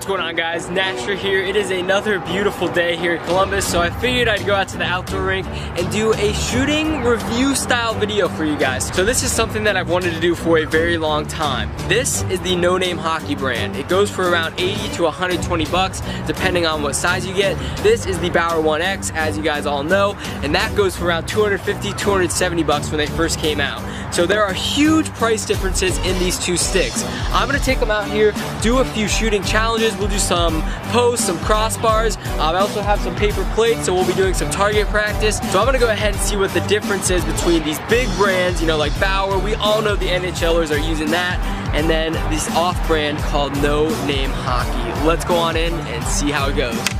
what's going on guys? Nasher here. It is another beautiful day here in Columbus, so I figured I'd go out to the outdoor rink and do a shooting review style video for you guys. So this is something that I've wanted to do for a very long time. This is the No Name Hockey brand. It goes for around 80 to 120 bucks, depending on what size you get. This is the Bauer 1X, as you guys all know, and that goes for around 250, 270 bucks when they first came out. So there are huge price differences in these two sticks. I'm gonna take them out here, do a few shooting challenges. We'll do some posts, some crossbars. Um, I also have some paper plates, so we'll be doing some target practice. So I'm gonna go ahead and see what the difference is between these big brands, you know, like Bauer. We all know the NHLers are using that. And then this off-brand called No Name Hockey. Let's go on in and see how it goes.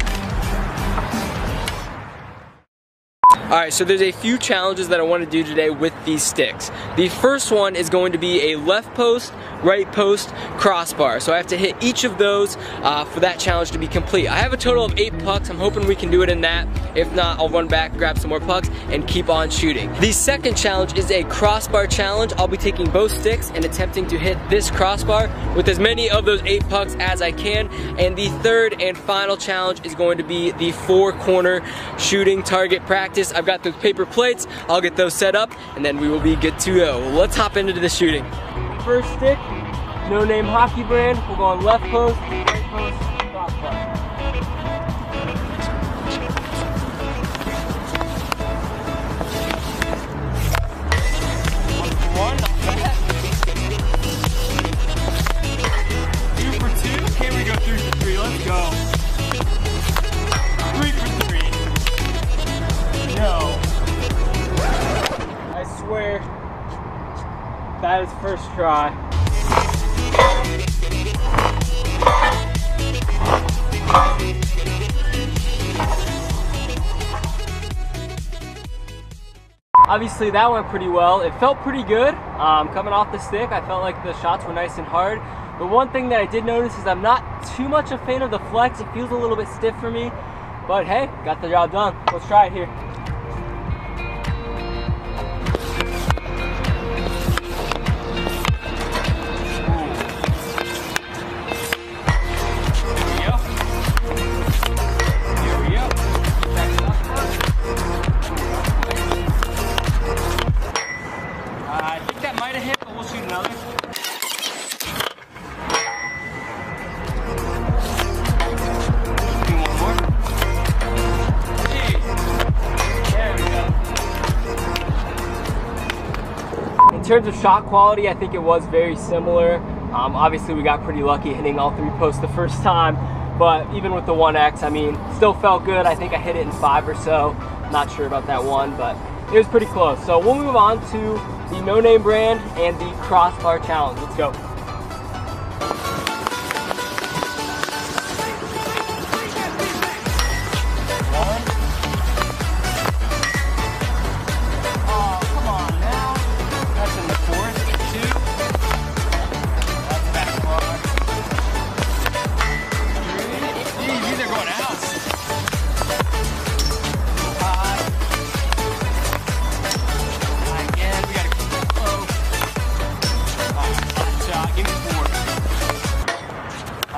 Alright, so there's a few challenges that I want to do today with these sticks. The first one is going to be a left post, right post, crossbar. So I have to hit each of those uh, for that challenge to be complete. I have a total of eight pucks. I'm hoping we can do it in that. If not, I'll run back, grab some more pucks, and keep on shooting. The second challenge is a crossbar challenge. I'll be taking both sticks and attempting to hit this crossbar with as many of those eight pucks as I can. And the third and final challenge is going to be the four corner shooting target practice. I've got those paper plates, I'll get those set up, and then we will be good to go. Let's hop into the shooting. First stick, no name hockey brand. We're going left post, right post, crossbar. One, that is first try. Obviously that went pretty well. It felt pretty good. Um, coming off the stick, I felt like the shots were nice and hard. The one thing that I did notice is I'm not too much a fan of the flex. It feels a little bit stiff for me. But hey, got the job done. Let's try it here. Terms of shot quality, I think it was very similar. Um, obviously, we got pretty lucky hitting all three posts the first time, but even with the 1X, I mean, still felt good. I think I hit it in five or so. Not sure about that one, but it was pretty close. So we'll move on to the No Name brand and the Crossbar Challenge. Let's go.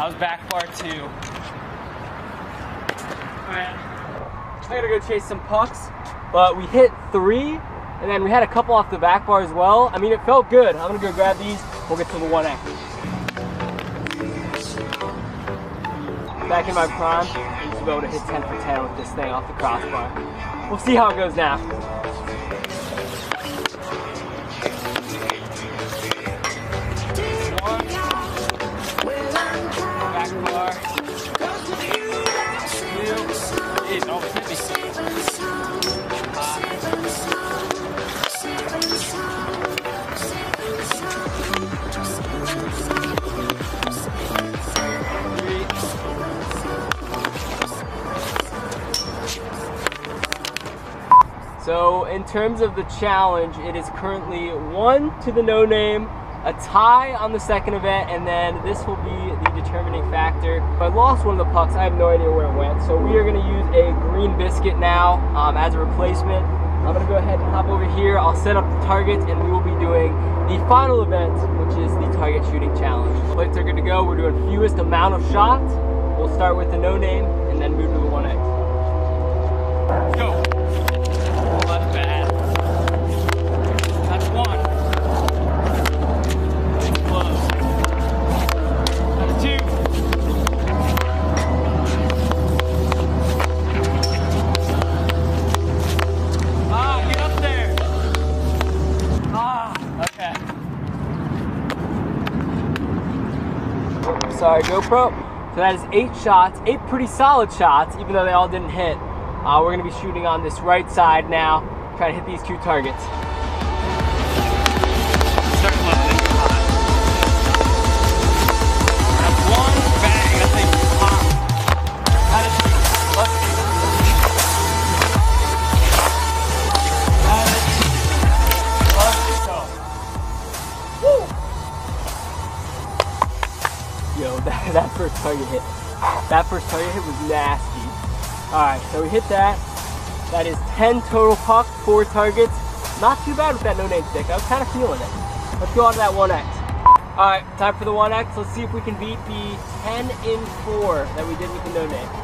Was back bar two. Alright. I gotta go chase some pucks, but we hit three, and then we had a couple off the back bar as well. I mean, it felt good. I'm gonna go grab these. We'll get to the 1X. Back in my prime, I used to be able to hit 10 for 10 with this thing off the crossbar. We'll see how it goes now. So in terms of the challenge, it is currently one to the no name, a tie on the second event, and then this will be the determining factor. If I lost one of the pucks, I have no idea where it went. So we are gonna use a green biscuit now um, as a replacement. I'm gonna go ahead and hop over here, I'll set up the targets and we will be doing the final event, which is the target shooting challenge. Plates are good to go. We're doing fewest amount of shots. We'll start with the no name and then move to the 1X. Go. Sorry, GoPro. So that is eight shots, eight pretty solid shots, even though they all didn't hit. Uh, we're gonna be shooting on this right side now, trying to hit these two targets. That first target hit was nasty. Alright, so we hit that. That is 10 total pucks, 4 targets. Not too bad with that no-name stick. I was kind of feeling it. Let's go on to that 1X. Alright, time for the 1X. Let's see if we can beat the 10 in 4 that we did with the no-name.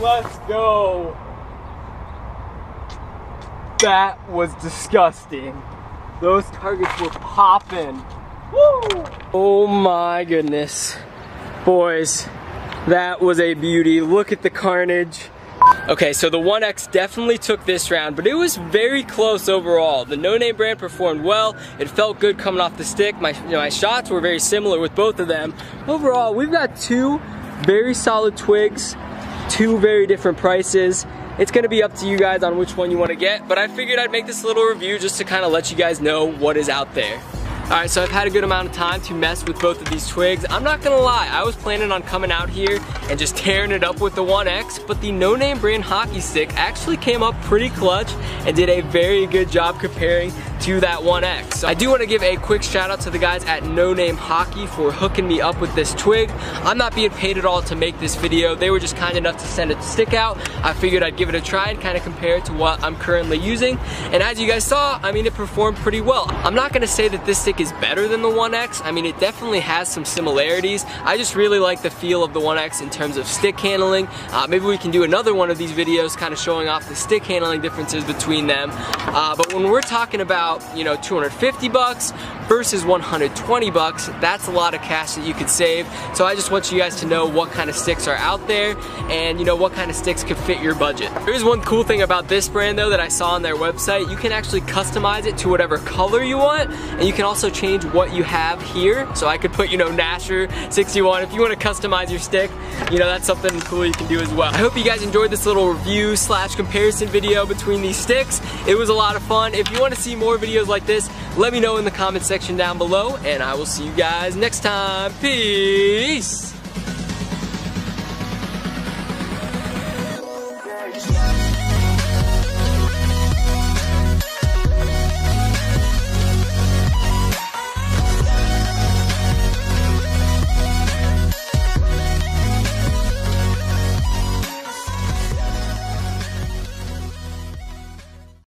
Let's go. That was disgusting. Those targets were popping. Woo! Oh my goodness. Boys, that was a beauty. Look at the carnage. Okay, so the 1X definitely took this round, but it was very close overall. The No Name brand performed well. It felt good coming off the stick. My, you know, my shots were very similar with both of them. Overall, we've got two very solid twigs, two very different prices. It's gonna be up to you guys on which one you wanna get, but I figured I'd make this little review just to kind of let you guys know what is out there. All right, so I've had a good amount of time to mess with both of these twigs. I'm not gonna lie, I was planning on coming out here and just tearing it up with the 1X, but the No Name brand hockey stick actually came up pretty clutch and did a very good job comparing to that 1X. I do wanna give a quick shout out to the guys at No Name Hockey for hooking me up with this twig. I'm not being paid at all to make this video. They were just kind enough to send a stick out. I figured I'd give it a try and kind of compare it to what I'm currently using. And as you guys saw, I mean, it performed pretty well. I'm not gonna say that this stick is better than the 1X. I mean, it definitely has some similarities. I just really like the feel of the 1X in terms of stick handling. Uh, maybe we can do another one of these videos kind of showing off the stick handling differences between them. Uh, but when we're talking about, you know, 250 bucks versus 120 bucks, that's a lot of cash that you could save. So I just want you guys to know what kind of sticks are out there and, you know, what kind of sticks could fit your budget. There's one cool thing about this brand though that I saw on their website. You can actually customize it to whatever color you want and you can also change what you have here. So I could put, you know, Nasher 61. If you want to customize your stick, you know, that's something cool you can do as well. I hope you guys enjoyed this little review slash comparison video between these sticks. It was a lot of fun. If you want to see more videos like this, let me know in the comment section down below and I will see you guys next time. Peace!